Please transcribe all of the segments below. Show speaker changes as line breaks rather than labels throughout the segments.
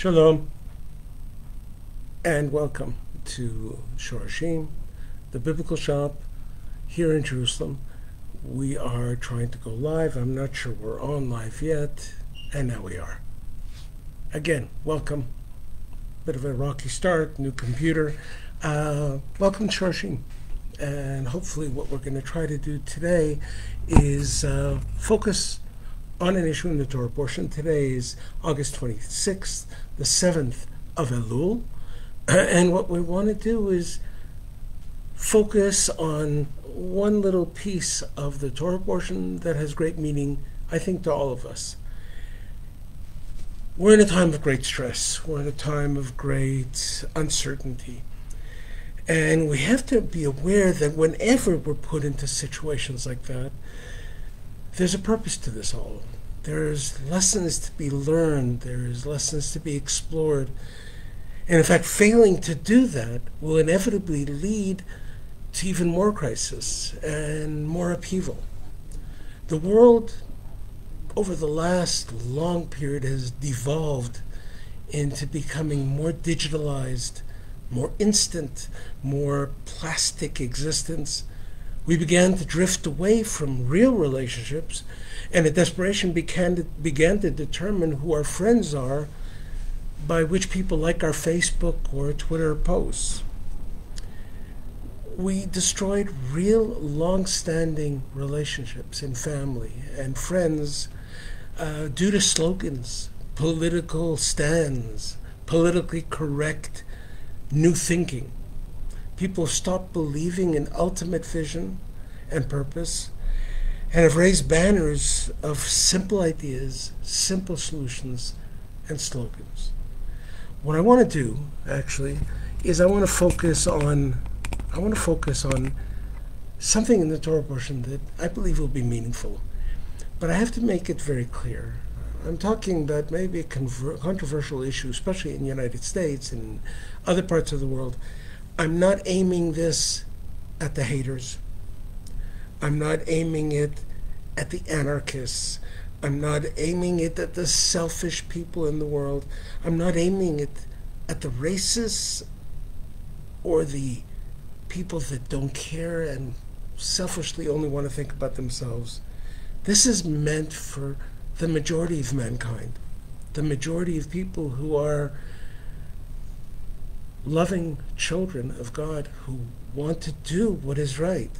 Shalom and welcome to Shorashim, the biblical shop here in Jerusalem. We are trying to go live. I'm not sure we're on live yet, and now we are. Again, welcome. Bit of a rocky start, new computer. Uh, welcome to Shorashim. And hopefully, what we're going to try to do today is uh, focus on an issue in the Torah portion. Today is August 26th, the 7th of Elul. And what we want to do is focus on one little piece of the Torah portion that has great meaning, I think, to all of us. We're in a time of great stress, we're in a time of great uncertainty. And we have to be aware that whenever we're put into situations like that, there's a purpose to this all. There's lessons to be learned, there's lessons to be explored. And in fact, failing to do that will inevitably lead to even more crisis and more upheaval. The world, over the last long period, has devolved into becoming more digitalized, more instant, more plastic existence we began to drift away from real relationships, and a desperation began to, began to determine who our friends are by which people like our Facebook or Twitter posts. We destroyed real long standing relationships in family and friends uh, due to slogans, political stands, politically correct new thinking people stop believing in ultimate vision and purpose and have raised banners of simple ideas, simple solutions, and slogans. What I want to do, actually, is I want to focus on I want to focus on something in the Torah portion that I believe will be meaningful. But I have to make it very clear. I'm talking about maybe a controversial issue, especially in the United States and other parts of the world, I'm not aiming this at the haters. I'm not aiming it at the anarchists. I'm not aiming it at the selfish people in the world. I'm not aiming it at the racists or the people that don't care and selfishly only want to think about themselves. This is meant for the majority of mankind, the majority of people who are loving children of God who want to do what is right.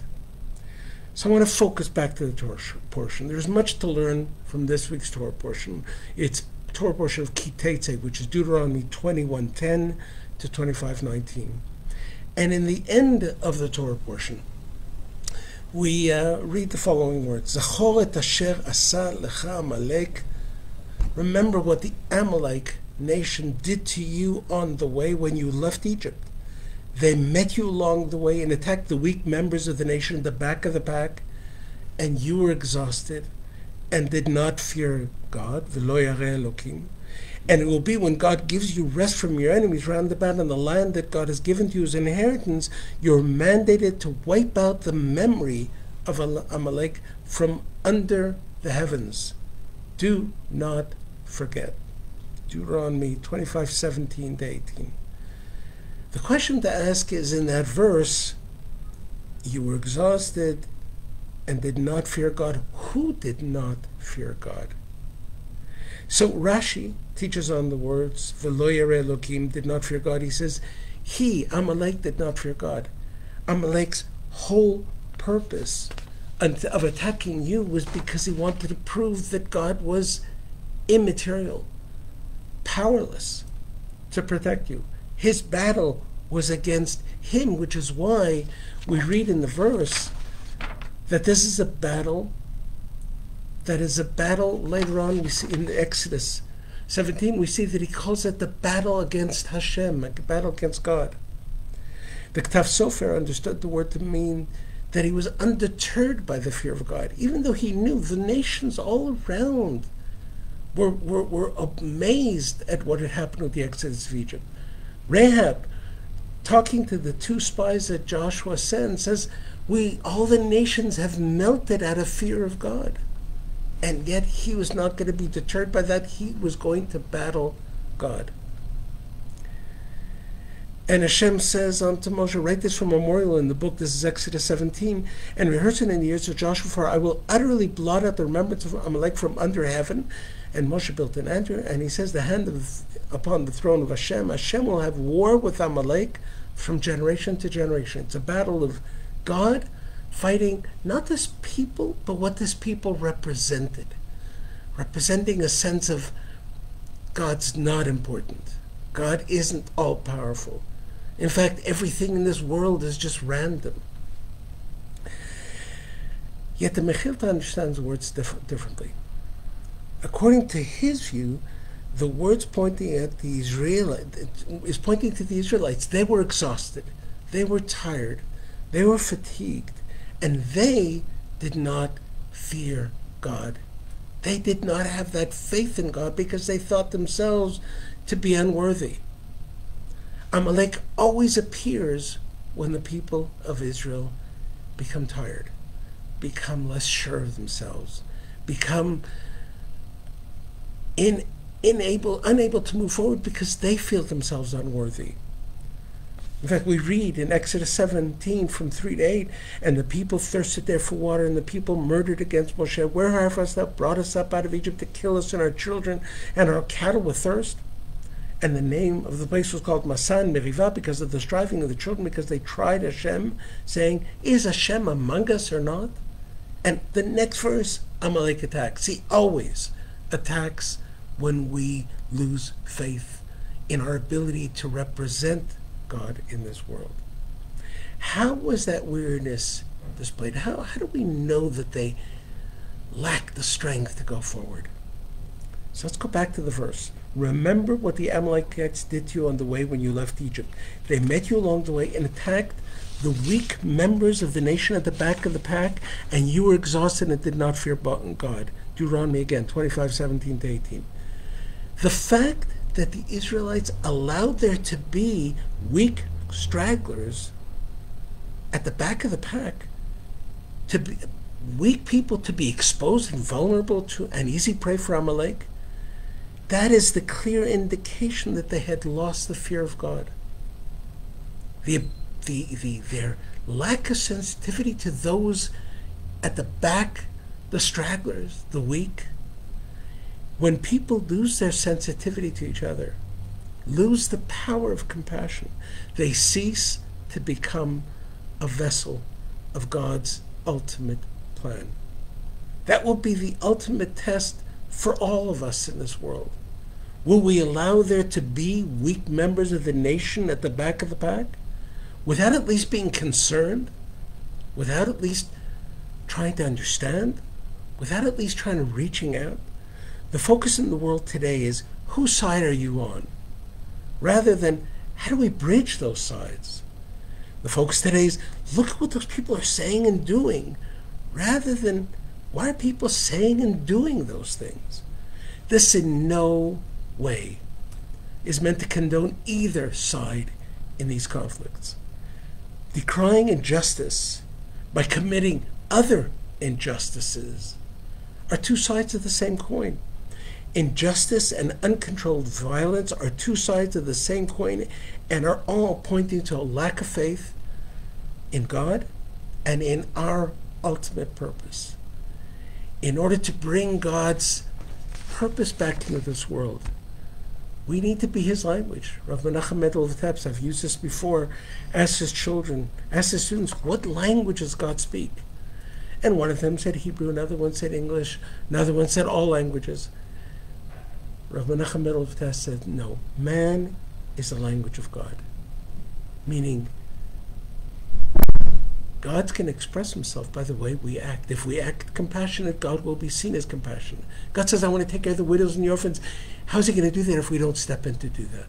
So I want to focus back to the Torah portion. There's much to learn from this week's Torah portion. It's Torah portion of Ki Teitze, which is Deuteronomy 21:10 to 25:19. And in the end of the Torah portion, we uh, read the following words: Zachor et asher asa lecha Amalek. Remember what the Amalek nation did to you on the way when you left Egypt. They met you along the way and attacked the weak members of the nation in the back of the pack, and you were exhausted and did not fear God, Elokim. and it will be when God gives you rest from your enemies round about in the land that God has given to you as inheritance, you're mandated to wipe out the memory of Amalek from under the heavens. Do not forget. Deuteronomy 25 17 to 18. The question to ask is in that verse, you were exhausted and did not fear God. Who did not fear God? So Rashi teaches on the words, Veloyer Elohim did not fear God. He says, He, Amalek, did not fear God. Amalek's whole purpose of attacking you was because he wanted to prove that God was immaterial powerless to protect you. His battle was against him, which is why we read in the verse that this is a battle that is a battle later on we see in Exodus 17 we see that he calls it the battle against Hashem, a battle against God. The Ktav Sofer understood the word to mean that he was undeterred by the fear of God, even though he knew the nations all around were, were, were amazed at what had happened with the exodus of Egypt. Rahab, talking to the two spies that Joshua sent, says, We all the nations have melted out of fear of God. And yet he was not going to be deterred by that. He was going to battle God. And Hashem says unto Moshe, write this for memorial in the book. This is Exodus 17. And rehearse it in the ears of Joshua, for I will utterly blot out the remembrance of Amalek from under heaven. And Moshe built an altar, and he says, the hand of, upon the throne of Hashem. Hashem will have war with Amalek from generation to generation. It's a battle of God fighting not this people, but what this people represented. Representing a sense of God's not important. God isn't all powerful. In fact, everything in this world is just random. Yet the Mechilta understands words diff- differently. According to his view, the words pointing at the Israelites is pointing to the Israelites. They were exhausted, they were tired, they were fatigued, and they did not fear God. They did not have that faith in God because they thought themselves to be unworthy. Amalek always appears when the people of Israel become tired, become less sure of themselves, become in, unable, unable to move forward because they feel themselves unworthy. In fact, we read in Exodus 17 from 3 to 8, and the people thirsted there for water, and the people murdered against Moshe. Where hast thou brought us up out of Egypt to kill us and our children and our cattle with thirst? And the name of the place was called Masan Merivah because of the striving of the children, because they tried Hashem, saying, Is Hashem among us or not? And the next verse, Amalek attacks. He always attacks when we lose faith in our ability to represent God in this world. How was that weariness displayed? How, how do we know that they lack the strength to go forward? So let's go back to the verse. Remember what the Amalekites did to you on the way when you left Egypt. They met you along the way and attacked the weak members of the nation at the back of the pack, and you were exhausted and did not fear God. Deuteronomy again, 25, 17 to 18. The fact that the Israelites allowed there to be weak stragglers at the back of the pack, to be weak people to be exposed and vulnerable to an easy prey for Amalek, that is the clear indication that they had lost the fear of God. The, the, the, their lack of sensitivity to those at the back, the stragglers, the weak. When people lose their sensitivity to each other, lose the power of compassion, they cease to become a vessel of God's ultimate plan. That will be the ultimate test for all of us in this world. Will we allow there to be weak members of the nation at the back of the pack without at least being concerned, without at least trying to understand, without at least trying to reaching out? The focus in the world today is whose side are you on? Rather than how do we bridge those sides? The focus today is look at what those people are saying and doing, rather than why are people saying and doing those things? This in no way is meant to condone either side in these conflicts. Decrying injustice by committing other injustices are two sides of the same coin. Injustice and uncontrolled violence are two sides of the same coin and are all pointing to a lack of faith in God and in our ultimate purpose. In order to bring God's purpose back into this world, we need to be his language. Rav Menachem Mendel of Teps, I've used this before, asked his children, asked his students, what language does God speak? And one of them said Hebrew, another one said English, another one said all languages. Rav of Teps said, no, man is the language of God. Meaning, God can express himself by the way we act. If we act compassionate, God will be seen as compassionate. God says, I want to take care of the widows and the orphans. How's he going to do that if we don't step in to do that?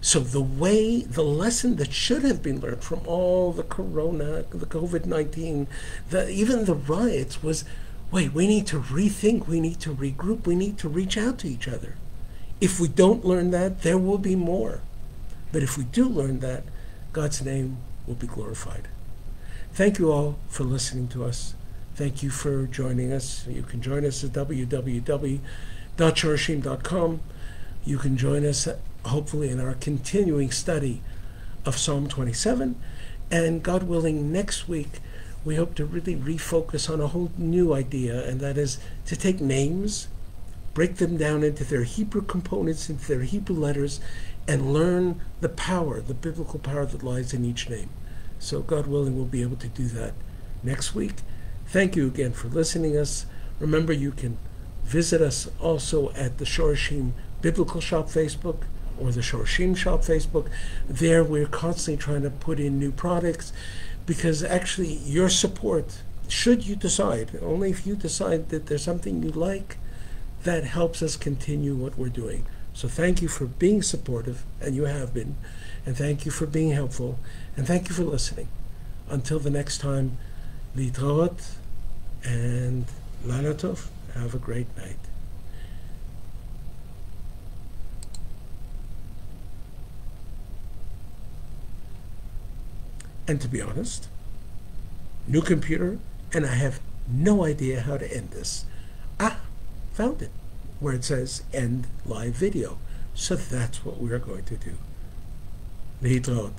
So the way, the lesson that should have been learned from all the corona, the COVID-19, the, even the riots was, wait, we need to rethink, we need to regroup, we need to reach out to each other. If we don't learn that, there will be more. But if we do learn that, God's name will be glorified. Thank you all for listening to us. Thank you for joining us. You can join us at www.shorashim.com. You can join us, hopefully, in our continuing study of Psalm 27. And God willing, next week, we hope to really refocus on a whole new idea, and that is to take names, break them down into their Hebrew components, into their Hebrew letters, and learn the power, the biblical power that lies in each name. So, God willing, we'll be able to do that next week. Thank you again for listening us. Remember, you can visit us also at the Shorashim Biblical Shop Facebook or the Shorashim Shop Facebook. There, we're constantly trying to put in new products because actually, your support, should you decide, only if you decide that there's something you like, that helps us continue what we're doing. So thank you for being supportive, and you have been, and thank you for being helpful, and thank you for listening. Until the next time, Litraot and Lanatov, have a great night. And to be honest, new computer, and I have no idea how to end this. Ah, found it where it says end live video. So that's what we're going to do. Litraot.